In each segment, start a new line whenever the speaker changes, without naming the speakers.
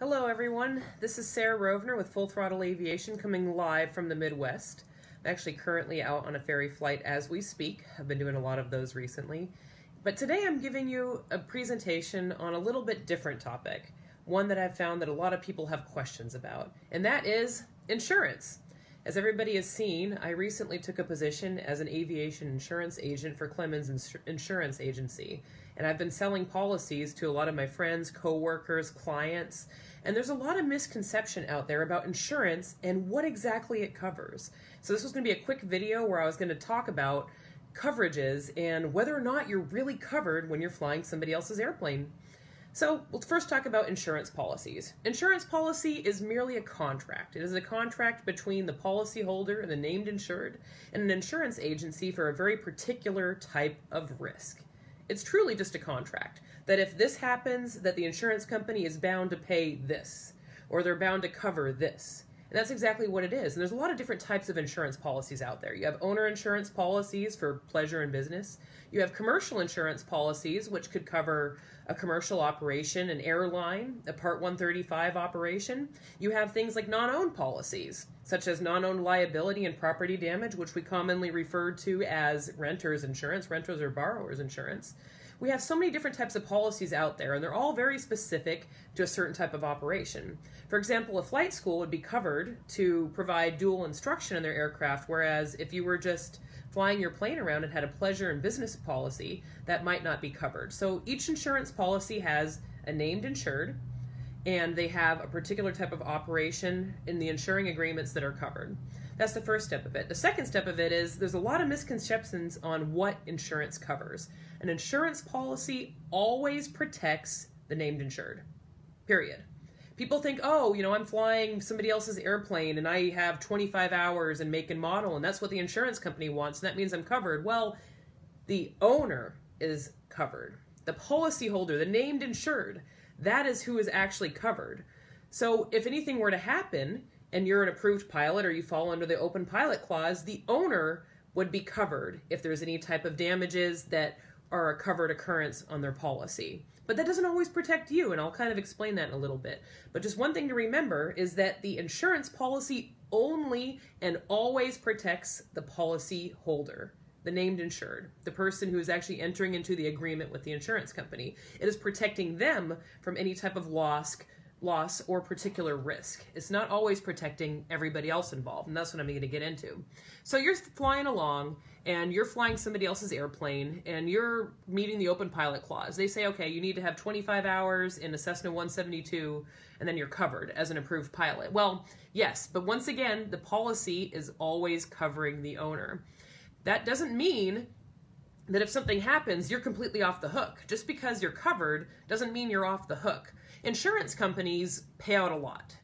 Hello, everyone. This is Sarah Rovner with Full Throttle Aviation coming live from the Midwest. I'm actually currently out on a ferry flight as we speak. I've been doing a lot of those recently. But today I'm giving you a presentation on a little bit different topic, one that I've found that a lot of people have questions about, and that is insurance. As everybody has seen, I recently took a position as an aviation insurance agent for Clemens Insurance Agency, and I've been selling policies to a lot of my friends, coworkers, clients, and there's a lot of misconception out there about insurance and what exactly it covers. So this was going to be a quick video where I was going to talk about coverages and whether or not you're really covered when you're flying somebody else's airplane. So let's first talk about insurance policies. Insurance policy is merely a contract. It is a contract between the policyholder and the named insured and an insurance agency for a very particular type of risk. It's truly just a contract that if this happens, that the insurance company is bound to pay this, or they're bound to cover this. And that's exactly what it is. And there's a lot of different types of insurance policies out there. You have owner insurance policies for pleasure and business. You have commercial insurance policies, which could cover a commercial operation, an airline, a Part 135 operation. You have things like non owned policies, such as non owned liability and property damage, which we commonly refer to as renter's insurance, renters or borrower's insurance we have so many different types of policies out there, and they're all very specific to a certain type of operation. For example, a flight school would be covered to provide dual instruction in their aircraft, whereas if you were just flying your plane around and had a pleasure and business policy, that might not be covered. So each insurance policy has a named insured, and they have a particular type of operation in the insuring agreements that are covered. That's the first step of it. The second step of it is there's a lot of misconceptions on what insurance covers. An insurance policy always protects the named insured. Period. People think, oh, you know, I'm flying somebody else's airplane and I have 25 hours and make and model, and that's what the insurance company wants, and that means I'm covered. Well, the owner is covered. The policyholder, the named insured, that is who is actually covered. So if anything were to happen, and you're an approved pilot or you fall under the open pilot clause, the owner would be covered if there's any type of damages that are a covered occurrence on their policy. But that doesn't always protect you, and I'll kind of explain that in a little bit. But just one thing to remember is that the insurance policy only and always protects the policy holder, the named insured, the person who is actually entering into the agreement with the insurance company. It is protecting them from any type of loss, loss or particular risk. It's not always protecting everybody else involved, and that's what I'm going to get into. So you're flying along, and you're flying somebody else's airplane, and you're meeting the open pilot clause. They say, okay, you need to have 25 hours in a Cessna 172, and then you're covered as an approved pilot. Well, yes, but once again, the policy is always covering the owner. That doesn't mean that if something happens, you're completely off the hook. Just because you're covered doesn't mean you're off the hook. Insurance companies pay out a lot.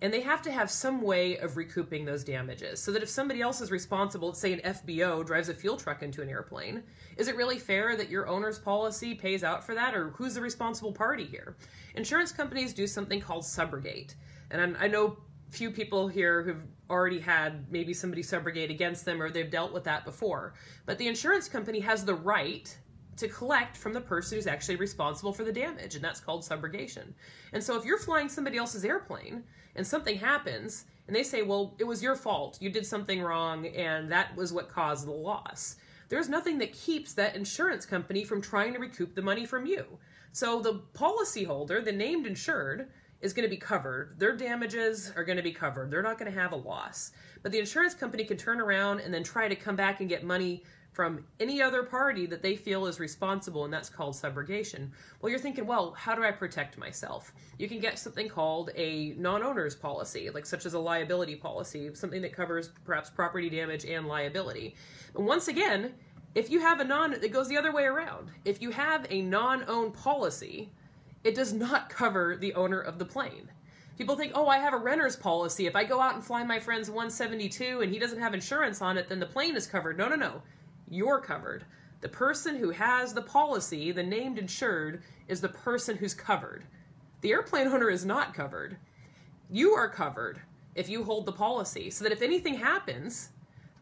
And they have to have some way of recouping those damages. So that if somebody else is responsible, say an FBO drives a fuel truck into an airplane, is it really fair that your owner's policy pays out for that? Or who's the responsible party here? Insurance companies do something called subrogate. And I know few people here who've already had maybe somebody subrogate against them or they've dealt with that before. But the insurance company has the right to collect from the person who's actually responsible for the damage, and that's called subrogation. And so if you're flying somebody else's airplane and something happens, and they say, well, it was your fault, you did something wrong, and that was what caused the loss. There's nothing that keeps that insurance company from trying to recoup the money from you. So the policyholder, the named insured, is going to be covered. Their damages are going to be covered. They're not going to have a loss. But the insurance company can turn around and then try to come back and get money from any other party that they feel is responsible, and that's called subrogation. Well, you're thinking, well, how do I protect myself? You can get something called a non-owner's policy, like such as a liability policy, something that covers perhaps property damage and liability. And once again, if you have a non, it goes the other way around. If you have a non-owned policy, it does not cover the owner of the plane. People think, oh, I have a renter's policy. If I go out and fly my friend's 172 and he doesn't have insurance on it, then the plane is covered. No, no, no you're covered. The person who has the policy, the named insured, is the person who's covered. The airplane owner is not covered. You are covered if you hold the policy, so that if anything happens,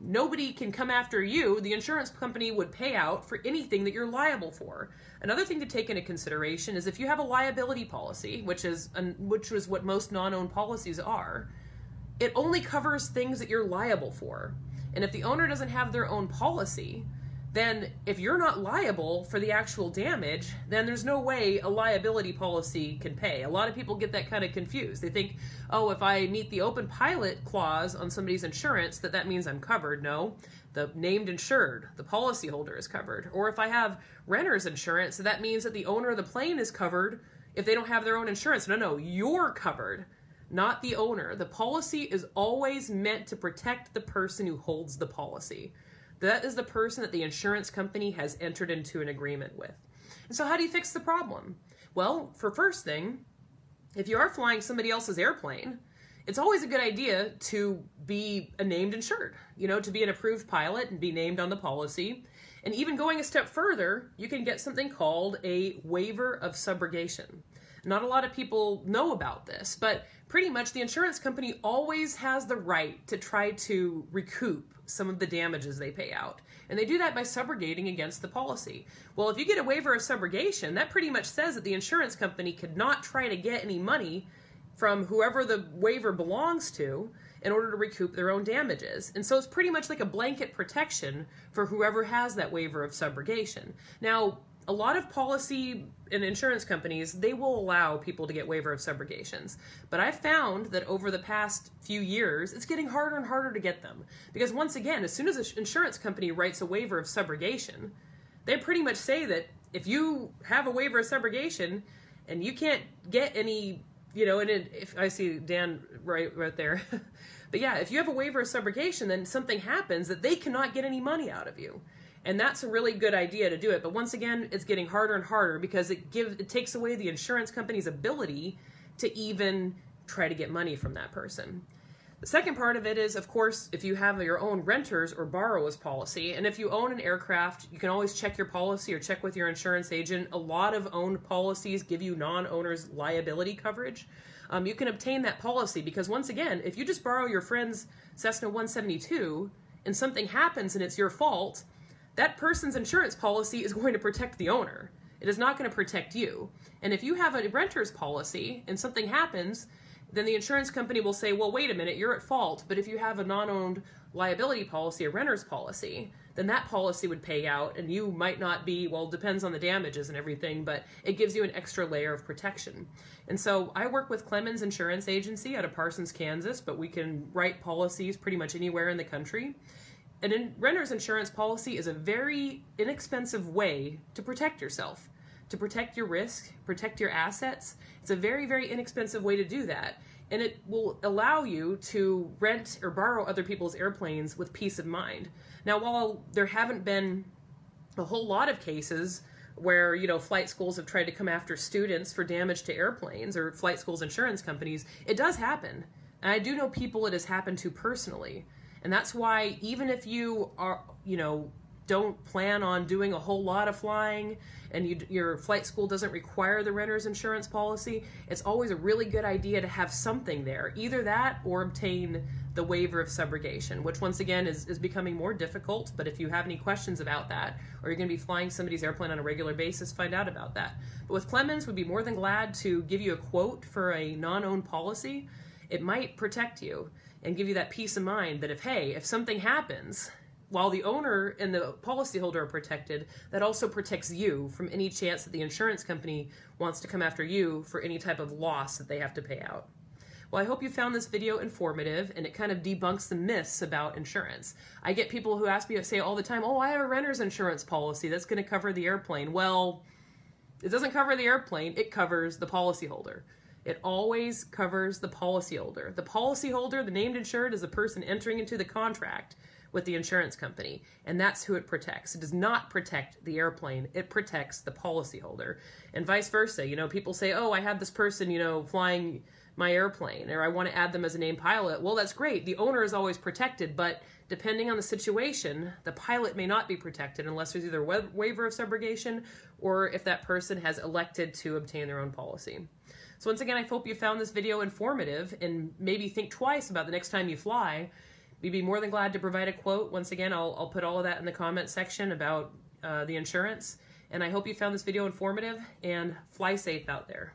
nobody can come after you. The insurance company would pay out for anything that you're liable for. Another thing to take into consideration is if you have a liability policy, which is which is what most non-owned policies are, it only covers things that you're liable for. And if the owner doesn't have their own policy, then if you're not liable for the actual damage, then there's no way a liability policy can pay. A lot of people get that kind of confused. They think, oh, if I meet the open pilot clause on somebody's insurance, that that means I'm covered. No, the named insured, the policyholder is covered. Or if I have renter's insurance, that means that the owner of the plane is covered if they don't have their own insurance. No, no, you're covered, not the owner. The policy is always meant to protect the person who holds the policy. That is the person that the insurance company has entered into an agreement with. And so how do you fix the problem? Well, for first thing, if you are flying somebody else's airplane, it's always a good idea to be a named insured, you know, to be an approved pilot and be named on the policy. And even going a step further, you can get something called a waiver of subrogation. Not a lot of people know about this, but pretty much the insurance company always has the right to try to recoup some of the damages they pay out. And they do that by subrogating against the policy. Well, if you get a waiver of subrogation, that pretty much says that the insurance company could not try to get any money from whoever the waiver belongs to in order to recoup their own damages. And so it's pretty much like a blanket protection for whoever has that waiver of subrogation. Now, a lot of policy and insurance companies, they will allow people to get waiver of subrogations. But I've found that over the past few years, it's getting harder and harder to get them. Because once again, as soon as an insurance company writes a waiver of subrogation, they pretty much say that if you have a waiver of subrogation and you can't get any, you know, and it, if I see Dan right right there. but yeah, if you have a waiver of subrogation, then something happens that they cannot get any money out of you. And that's a really good idea to do it. But once again, it's getting harder and harder because it gives it takes away the insurance company's ability to even try to get money from that person. The second part of it is, of course, if you have your own renters or borrowers policy, and if you own an aircraft, you can always check your policy or check with your insurance agent. A lot of owned policies give you non-owners liability coverage. Um, you can obtain that policy because once again, if you just borrow your friend's Cessna 172 and something happens and it's your fault, that person's insurance policy is going to protect the owner. It is not going to protect you. And if you have a renter's policy and something happens, then the insurance company will say, well, wait a minute, you're at fault. But if you have a non owned liability policy, a renter's policy, then that policy would pay out and you might not be, well, depends on the damages and everything, but it gives you an extra layer of protection. And so I work with Clemens Insurance Agency out of Parsons, Kansas, but we can write policies pretty much anywhere in the country. And in renter's insurance policy is a very inexpensive way to protect yourself, to protect your risk, protect your assets. It's a very, very inexpensive way to do that. And it will allow you to rent or borrow other people's airplanes with peace of mind. Now, while there haven't been a whole lot of cases where you know flight schools have tried to come after students for damage to airplanes or flight schools insurance companies it does happen and i do know people it has happened to personally and that's why even if you are, you know, don't plan on doing a whole lot of flying and you, your flight school doesn't require the renter's insurance policy, it's always a really good idea to have something there. Either that or obtain the waiver of subrogation, which once again is, is becoming more difficult. But if you have any questions about that, or you're going to be flying somebody's airplane on a regular basis, find out about that. But with Clemens, we'd be more than glad to give you a quote for a non owned policy. It might protect you and give you that peace of mind that if, hey, if something happens, while the owner and the policyholder are protected, that also protects you from any chance that the insurance company wants to come after you for any type of loss that they have to pay out. Well, I hope you found this video informative and it kind of debunks the myths about insurance. I get people who ask me, say all the time, oh, I have a renter's insurance policy that's going to cover the airplane. Well, it doesn't cover the airplane, it covers the policyholder. It always covers the policyholder. The policyholder, the named insured, is the person entering into the contract with the insurance company, and that's who it protects. It does not protect the airplane, it protects the policyholder. And vice versa. You know, people say, oh, I have this person, you know, flying my airplane, or I want to add them as a named pilot. Well, that's great. The owner is always protected, but depending on the situation, the pilot may not be protected unless there's either a waiver of subrogation or if that person has elected to obtain their own policy. So once again, I hope you found this video informative and maybe think twice about the next time you fly we'd be more than glad to provide a quote. Once again, I'll, I'll put all of that in the comment section about uh, the insurance. And I hope you found this video informative and fly safe out there.